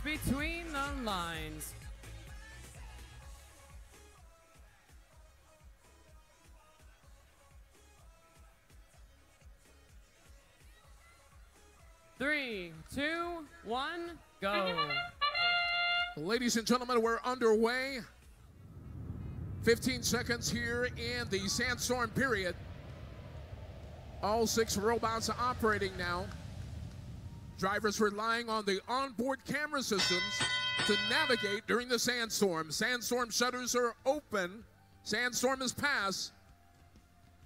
between the lines. Three, two, one, go. Ladies and gentlemen, we're underway. 15 seconds here in the sandstorm period. All six robots are operating now. Drivers relying on the onboard camera systems to navigate during the sandstorm. Sandstorm shutters are open. Sandstorm is passed.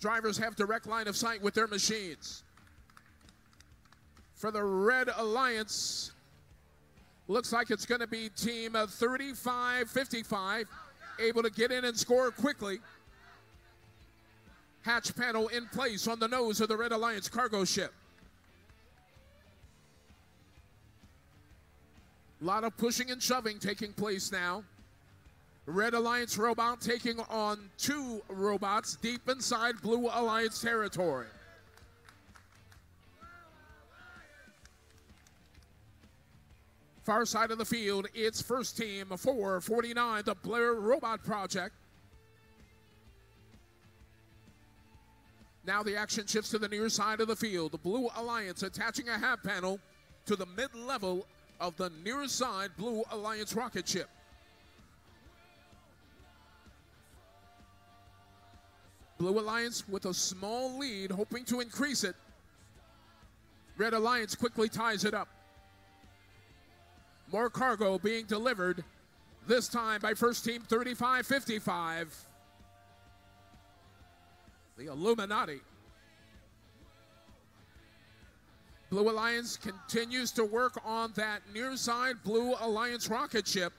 Drivers have direct line of sight with their machines. For the Red Alliance, looks like it's going to be team 35-55, able to get in and score quickly. Hatch panel in place on the nose of the Red Alliance cargo ship. A lot of pushing and shoving taking place now. Red Alliance robot taking on two robots deep inside Blue Alliance territory. Far side of the field, it's first team 449, the Blair Robot Project. Now the action shifts to the near side of the field. The Blue Alliance attaching a hatch panel to the mid-level of the near side Blue Alliance rocket ship. Blue Alliance with a small lead, hoping to increase it. Red Alliance quickly ties it up. More cargo being delivered, this time by first team 3555. The Illuminati. Blue Alliance continues to work on that near side Blue Alliance rocket ship,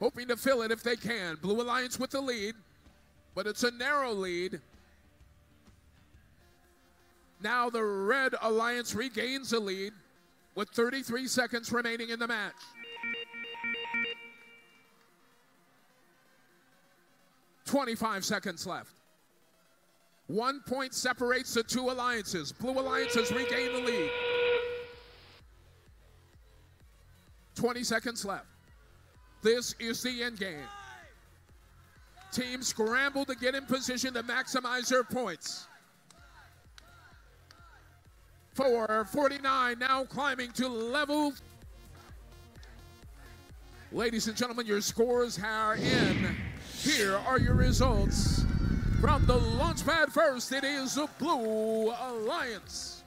hoping to fill it if they can. Blue Alliance with the lead, but it's a narrow lead. Now the Red Alliance regains the lead with 33 seconds remaining in the match. Twenty-five seconds left. One point separates the two alliances. Blue Alliance has regained the lead. 20 seconds left. This is the end game. Teams scramble to get in position to maximize their points. 449 now climbing to level. Ladies and gentlemen, your scores are in. Here are your results. From the launch pad first, it is the Blue Alliance.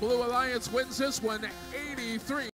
Blue Alliance wins this one 83